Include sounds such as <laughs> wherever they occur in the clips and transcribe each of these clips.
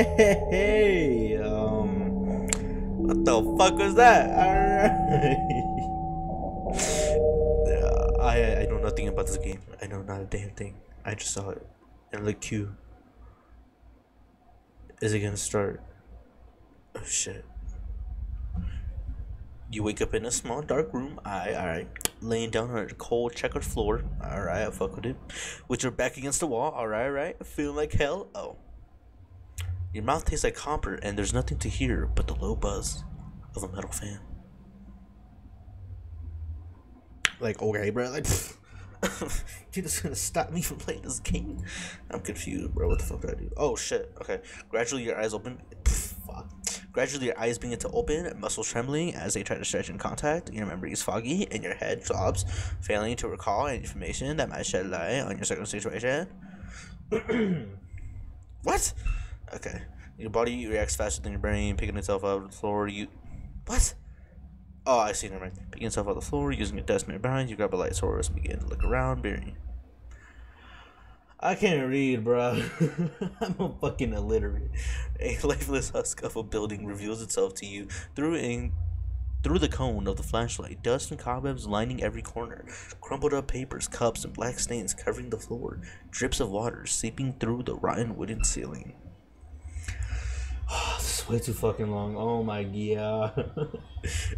Okay. Um. What the fuck was that? <laughs> I I know nothing about this game. I know not a damn thing. I just saw it and look queue. Is it gonna start? Oh shit. You wake up in a small dark room. Alright, alright. Laying down on a cold checkered floor. Alright, I fuck with it. With your back against the wall. Alright, alright. Feeling like hell. Oh. Your mouth tastes like copper, and there's nothing to hear but the low buzz of a metal fan. Like, okay, bro. Like, <laughs> you're just gonna stop me from playing this game? I'm confused, bro. What the fuck did I do? Oh shit. Okay. Gradually, your eyes open. <sniffs> Fuck. Gradually, your eyes begin to open, muscles trembling as they try to stretch in contact. Your memory is foggy, and your head throbs, failing to recall any information that might shed light on your second situation. <clears throat> what? Okay. Your body reacts faster than your brain, picking itself up the floor. You. What? Oh, I see. Never mind. Picking itself off the floor, using your desk mirror behind you, grab a light source and begin to look around, bearing. I can't read, bro. <laughs> I'm a fucking illiterate. A lifeless husk of a building reveals itself to you through a through the cone of the flashlight, dust and cobwebs lining every corner, crumpled up papers, cups, and black stains covering the floor, drips of water seeping through the rotten wooden ceiling. <sighs> this is way too fucking long. Oh my god. <laughs>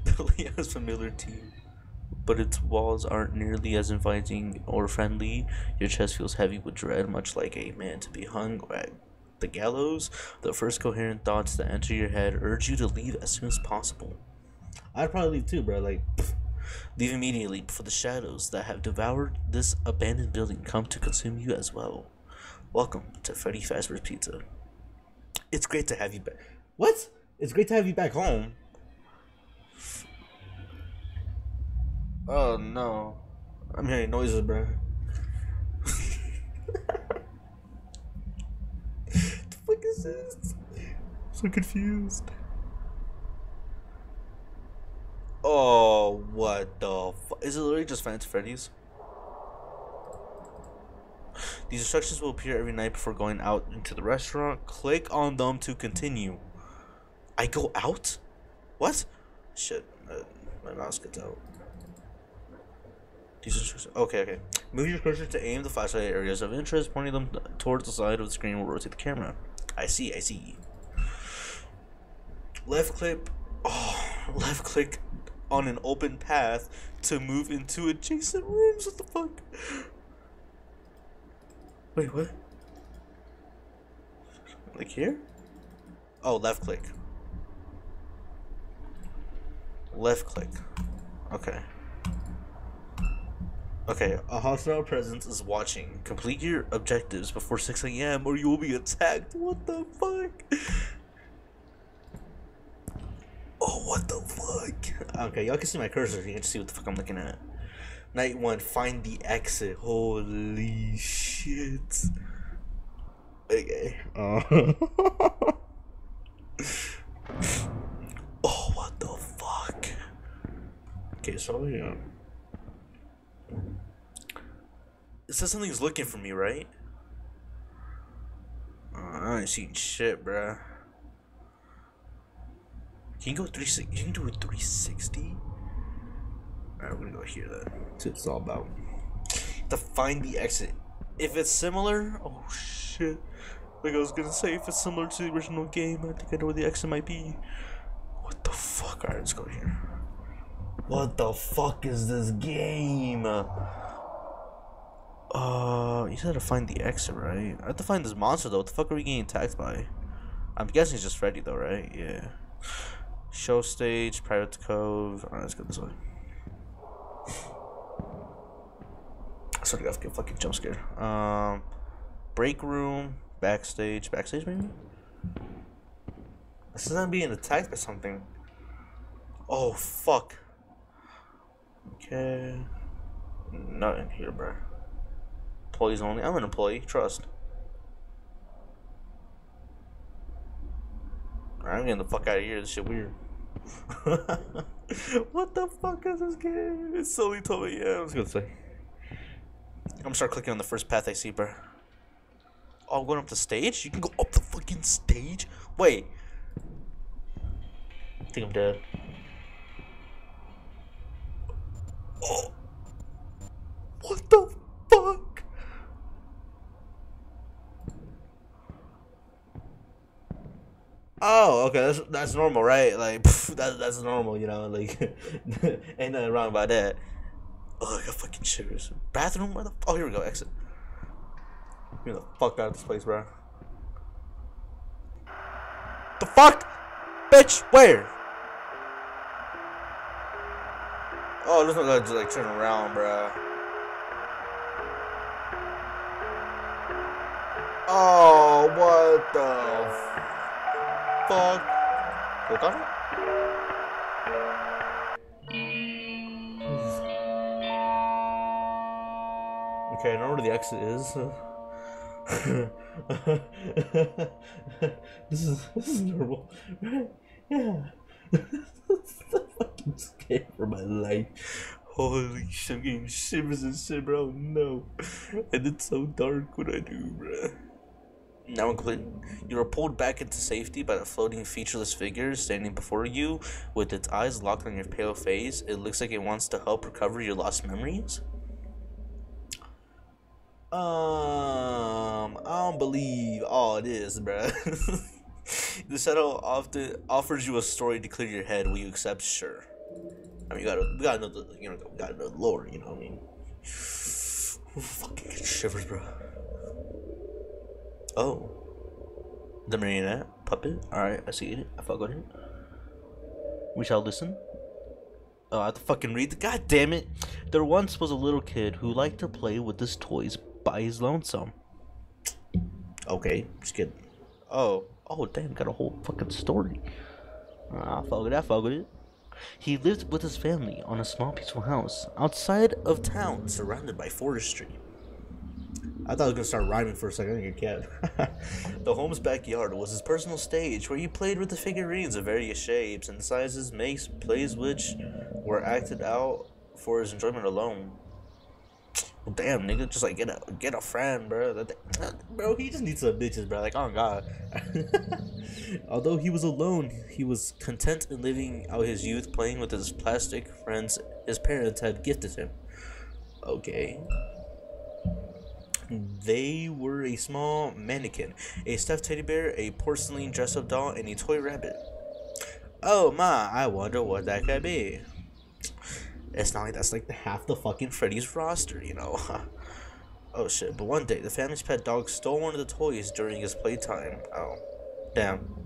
the layout is familiar to you, but its walls aren't nearly as inviting or friendly. Your chest feels heavy with dread, much like a man to be hung at the gallows. The first coherent thoughts that enter your head urge you to leave as soon as possible. I'd probably leave too, bro. Like, pff, leave immediately before the shadows that have devoured this abandoned building come to consume you as well. Welcome to Freddy Fazbear's Pizza. It's great to have you back. What? It's great to have you back home. Oh no. I'm hearing noises, bro. the fuck is this? so confused. Oh, what the fu- Is it literally just Fancy Freddy's? These instructions will appear every night before going out into the restaurant. Click on them to continue. I go out? What? Shit, uh, my mouse gets out. These instructions. Okay, okay. Move your cursor to aim the flashlight areas of interest, pointing them towards the side of the screen will rotate the camera. I see, I see. Left click. Oh, left click on an open path to move into adjacent rooms. What the fuck? Wait, what? Like here? Oh, left click. Left click. Okay. Okay, a hostile presence is watching. Complete your objectives before 6 a.m. or you will be attacked. What the fuck? Oh, what the fuck? Okay, y'all can see my cursor. You can see what the fuck I'm looking at. Night one, find the exit. Holy shit. Okay. Uh. <laughs> oh, what the fuck? Okay, so yeah. It says something's looking for me, right? Uh, I ain't seen shit, bruh. Can you go 360? You can do a 360? Alright, we're gonna go here then. That's what it's all about. To find the exit. If it's similar, oh shit. Like I was gonna say, if it's similar to the original game, I think I know where the exit might be. What the fuck? Alright, let's go here. What the fuck is this game? Uh, you said to find the exit, right? I have to find this monster though. What the fuck are we getting attacked by? I'm guessing it's just Freddy though, right? Yeah. Show stage, Pirates Cove. Alright, let's go this way. I sort of got fucking jump scared. Um, break room, backstage, backstage maybe. This is not being attacked by something. Oh fuck. Okay. Not in here, bro. Employees only. I'm an employee. Trust. I'm getting the fuck out of here. This shit weird. <laughs> <laughs> what the fuck is this game? It's only 12 yeah, I was gonna say. I'm gonna start clicking on the first path I see, bro. Oh, I'm going up the stage? You can go up the fucking fucking stage? Wait. I think I'm dead. Oh. What the fuck? Oh, okay, that's that's normal, right? Like <laughs> pff, that's that's normal, you know. Like, <laughs> ain't nothing wrong about that. Oh, I got fucking shivers. Bathroom? Where the? Oh, here we go. Exit. Get the fuck out of this place, bro. The fuck, bitch? Where? Oh, this one gotta just like turn around, bro. Oh, what the fuck? Okay, I know where the exit is. <laughs> this is this is normal. Yeah. I'm fucking scared for my life. Holy shit, I'm getting shivers and shit, bro. Oh, no. And it's so dark. What I do, bro? Now complete. You are pulled back into safety by the floating featureless figure standing before you with its eyes locked on your pale face. It looks like it wants to help recover your lost memories. Um, I don't believe all it is, bruh. <laughs> the shadow often offers you a story to clear your head. Will you accept? Sure. I mean, you gotta, we gotta know the, you know, gotta know the lore. You know what I mean? <sighs> Fucking shivers, bro. Oh, the marionette puppet. All right, I see it. I fuck with it. We shall listen. Oh, I have to fucking read the. God damn it! There once was a little kid who liked to play with his toys by his lonesome. Okay, just kidding. Oh, oh, damn! Got a whole fucking story. Ah, I fuck with that. Fuck with it. He lived with his family on a small, peaceful house outside of town, surrounded by forestry. I thought I was gonna start rhyming for a second. I think can't. <laughs> the home's backyard was his personal stage where he played with the figurines of various shapes and sizes, makes, plays which were acted out for his enjoyment alone. Well, damn, nigga, just like get a get a friend, bro. Bro, he just needs some bitches, bro. Like, oh god. <laughs> Although he was alone, he was content in living out his youth, playing with his plastic friends his parents had gifted him. Okay. They were a small mannequin, a stuffed teddy bear, a porcelain dress up doll, and a toy rabbit. Oh my, I wonder what that could be. It's not like that's like half the fucking Freddy's roster, you know. <laughs> oh shit, but one day the family's pet dog stole one of the toys during his playtime. Oh, damn.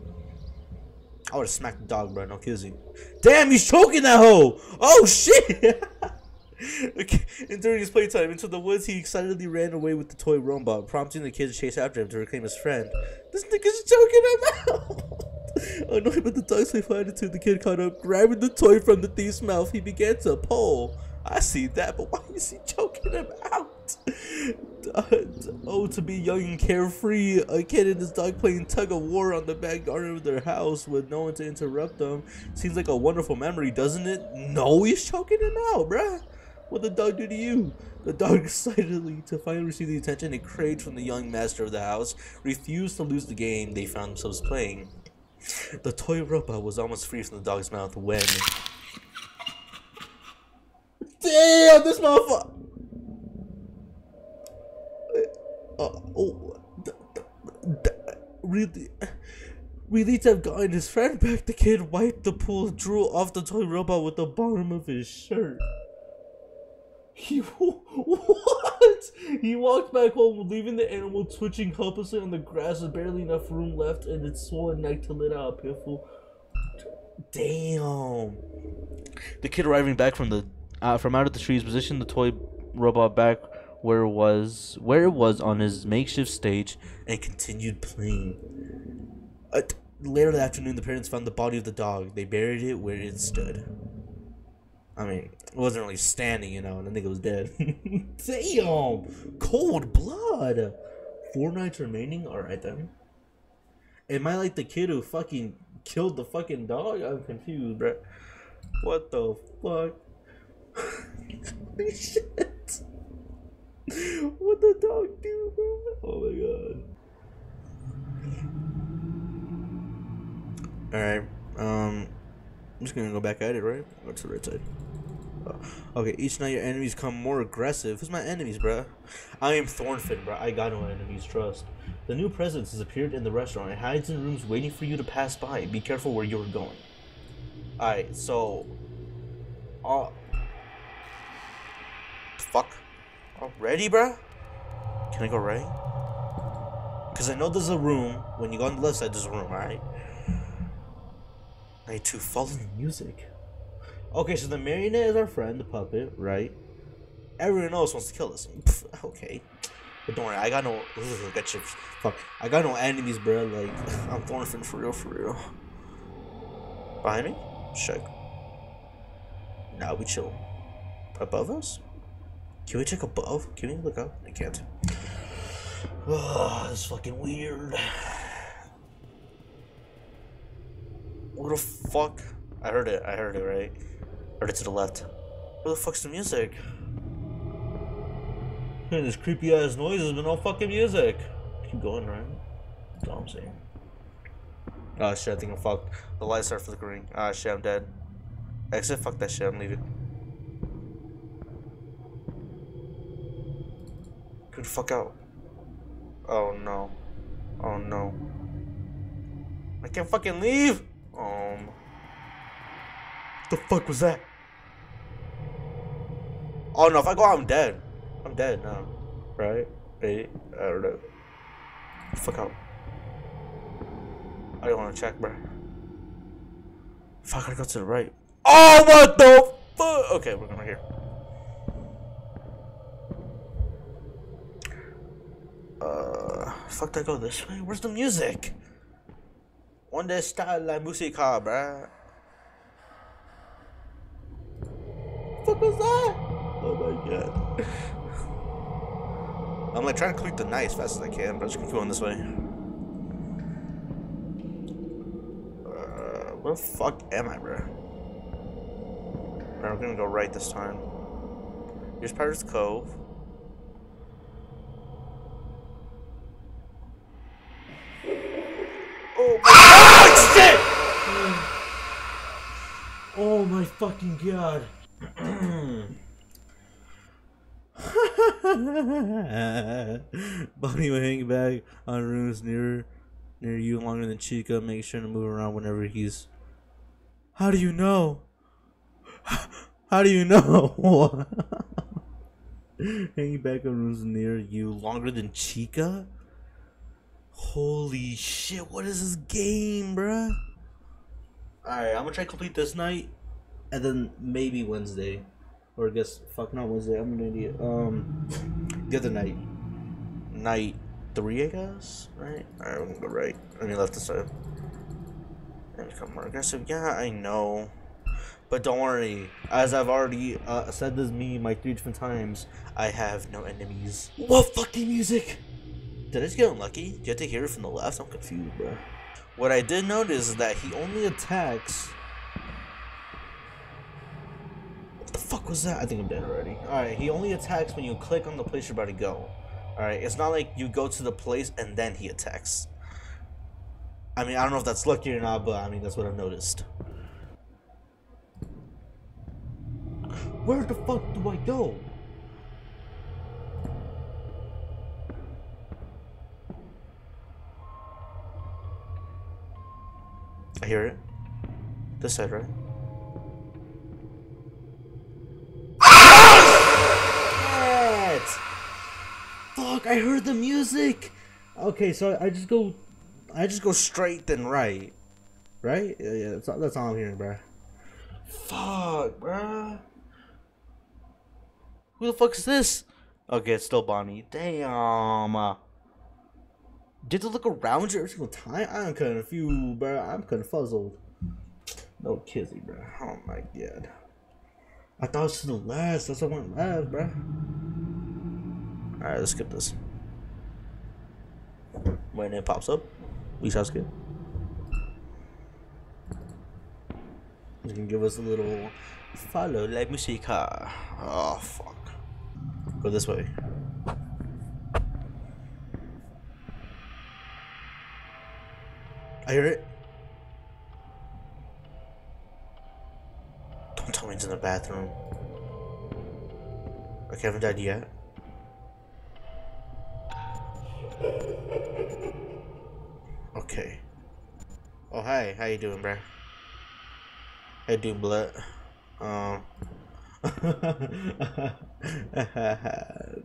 I would have smacked the dog, bro, no kissing. Damn, he's choking that hoe! Oh shit! <laughs> And <laughs> during his playtime, into the woods, he excitedly ran away with the toy robot, prompting the kids to chase after him to reclaim his friend. This nigga's choking him out! <laughs> Annoyed by the dog's playful attitude, the kid caught up, grabbing the toy from the thief's mouth. He began to pull. I see that, but why is he choking him out? <laughs> oh, to be young and carefree, a kid and his dog playing tug of war on the back garden of their house with no one to interrupt them. Seems like a wonderful memory, doesn't it? No, he's choking him out, bruh. What the dog do to you? The dog <laughs> excitedly to finally receive the attention it craved from the young master of the house refused to lose the game they found themselves playing. The toy robot was almost free from the dog's mouth when. Damn, this motherfucker! Uh, oh, really, really to have gotten his friend back. The kid wiped the pool drool off the toy robot with the bottom of his shirt. He <laughs> what? He walked back home, leaving the animal twitching helplessly on the grass with barely enough room left in its swollen neck to let out a pitiful. Damn. The kid arriving back from the uh, from out of the trees positioned the toy robot back where it was where it was on his makeshift stage and continued playing. Uh, later that afternoon, the parents found the body of the dog. They buried it where it stood. I mean, it wasn't really standing, you know, and the nigga was dead. <laughs> Damn! Cold blood! Four nights remaining? Alright then. Am I like the kid who fucking killed the fucking dog? I'm confused, bro. What the fuck? <laughs> Holy shit! What the dog do, bro? Oh my god. Alright. Um, I'm just gonna go back at it, right? To the right side. Okay, each night your enemies come more aggressive. Who's my enemies, bruh? I am Thorfinn, bruh. I got no enemies, trust. The new presence has appeared in the restaurant. It hides in rooms waiting for you to pass by. Be careful where you're going. Alright, so. Uh. Fuck. Already, bruh? Can I go right? Because I know there's a room. When you go on the left side, there's a room, alright? I need to follow the music. Okay, so the marionette is our friend, the puppet, right? Everyone else wants to kill us. Okay. But don't worry, I got no. Ugh, got chips. Fuck. I got no enemies, bro. Like, <laughs> I'm Thorfinn for real, for real. Behind me? Check. Now we chill. Above us? Can we check above? Can we look up? I can't. <sighs> Oh, this is fucking weird. What the fuck? I heard it. I heard it, right? Heard it to the left. Where the fuck's the music? Man, this creepy ass noises, but no fucking music. Keep going, right? That's all I'm saying. Oh shit, I think I'm fucked. The lights are flickering. Ah shit, I'm dead. Exit, fuck that shit, I'm leaving. The fuck out. Oh no. Oh no. I can't fucking leave! Um. The fuck was that? Oh no, if I go out, I'm dead. I'm dead now. Right? Wait, I don't know. Fuck out. I don't want to check, bro. Fuck, I gotta go to the right. Oh, what the fuck? Okay, we're to here. Uh, fuck, did I go this way? Where's the music? ¿Dónde está la música, bruh? What was that? God. I'm like trying to click the night as fast as I can, but I'm just keep going this way. Uh, where the fuck am I, bro? I'm gonna go right this time. Here's Pirates Cove. Oh my shit! <sighs> Oh my fucking god. <laughs> Bonnie will hang back on rooms near near you longer than Chica. Make sure to move around whenever he's. How do you know? <laughs> How do you know? <laughs> Hanging back on rooms near you longer than Chica? Holy shit, what is this game, bruh? Alright, I'm gonna try to complete this night and then maybe Wednesday. Or I guess fuck not Wednesday, I'm an idiot. Um the other night. Night three I guess? Right? We're gonna go right. I mean left time. And become more aggressive. Yeah, I know. But don't worry, as I've already uh, said this meme like three different times, I have no enemies. What fucking music? Did I just get unlucky? You have to hear it from the left? I'm confused, bro. What I did notice is that he only attacks. What the was that? I think I'm dead already. Alright, he only attacks when you click on the place you're about to go. Alright, it's not like you go to the place and then he attacks. I mean, I don't know if that's lucky or not, but I mean, that's what I've noticed. Where the fuck do I go? I hear it. This side, right? Shit! Fuck! I heard the music. Okay, so I just go, I just go straight then right, right? Yeah, yeah. That's all, that's all I'm hearing, bruh. Fuck, bruh. Who the fuck is this? Okay, it's still Bonnie. Damn. Did you look around you every single time? I'm kind of confused, bro. I'm confuzzled. No kizzy, bro. Oh my god. I thought it was the last. That's what I went last, bro. Alright, let's skip this. When it pops up, we shall skip. You can give us a little follow la musica. Oh, fuck. Go this way. I hear it. Don't tell me it's in the bathroom. I haven't died yet. Hi. How you doing, bro? How you blood? Um. <laughs>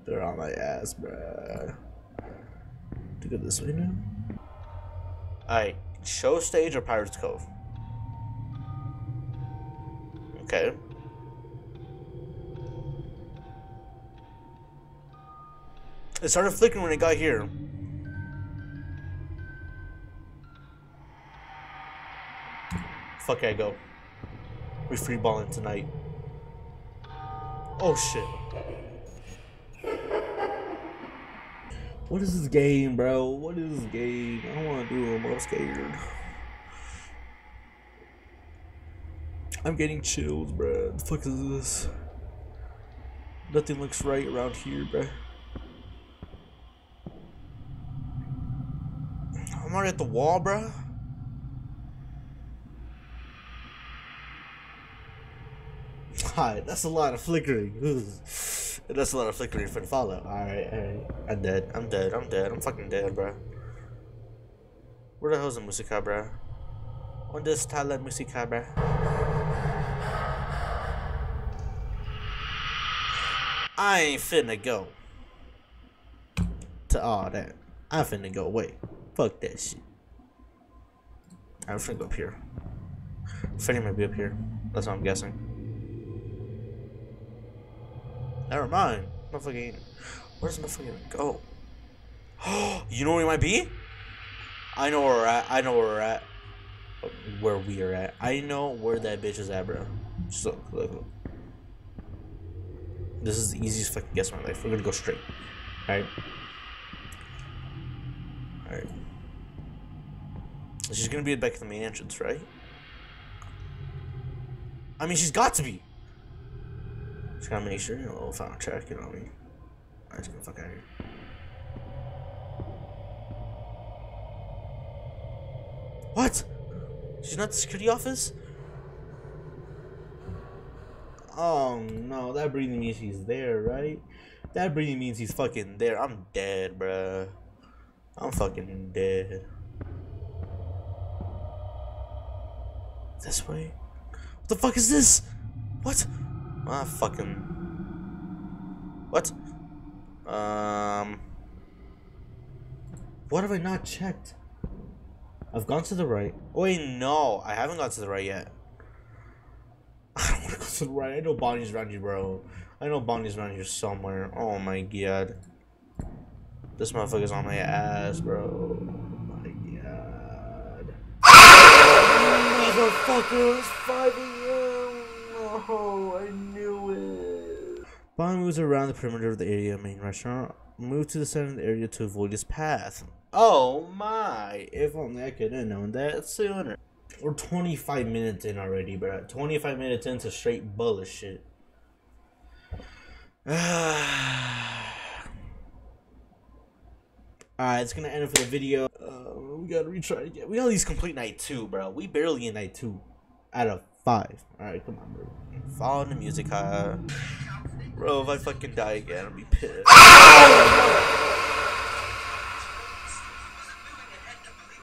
They're on my ass, bro. To go this way now? Alright. Show stage or Pirates Cove? Okay. It started flickering when it got here. Fuck I go. We free balling tonight. Oh shit. What is this game, bro? What is this game? I don't want to do it, I'm scared. I'm getting chills, bro. The fuck is this? Nothing looks right around here, bro. I'm already at the wall, bro. That's a lot of flickering. that's a lot of flickering for the follow. Alright, alright. I'm dead. I'm dead. I'm dead. I'm fucking dead, bro. Where the hell's the musica, bro? On this tala musica, bro? I ain't finna go to all that. I'm finna go away. Fuck that shit. I'm finna go up here. Freddy might be up here. That's what I'm guessing. Never mind. Motherfucking. Where's motherfucking go? <gasps> you know where we might be? I know where we're at. I know where we're at. Where we are at. I know where that bitch is at, bro. Just look, look, look. This is the easiest fucking guess of my life. We're gonna go straight. Alright? Alright. She's gonna be back at the main entrance, right? I mean, she's got to be. Just gotta make sure, you know, if I don't check, you know what I mean? I'm just gonna fuck out here. What? She's not the security office? Oh no, that breathing means he's there, right? That breathing means he's fucking there. I'm dead, bruh. I'm fucking dead. This way? What the fuck is this? What? Ah, fucking. What? Um. What have I not checked? I've gone to the right. Wait, no. I haven't gone to the right yet. <sighs> I don't want to go to the right. I know Bonnie's around here, bro. I know Bonnie's around here somewhere. Oh my god. This motherfucker's on my ass, bro. Oh my god. <laughs> Motherfucker, it's 5 a.m. Oh, I knew it. Bonnie moves around the perimeter of the area main restaurant. Move to the center of the area to avoid his path. Oh my! If only I could have known that sooner. We're 25 minutes in already, bro. 25 minutes into straight bullshit. <sighs> Alright, it's gonna end it for the video. Uh, we gotta retry again. We at least complete night two, bro. We barely in night two out of Five. Alright, come on, bro. Follow the music. Bro, if I fucking die again, I'll be pissed. Ah!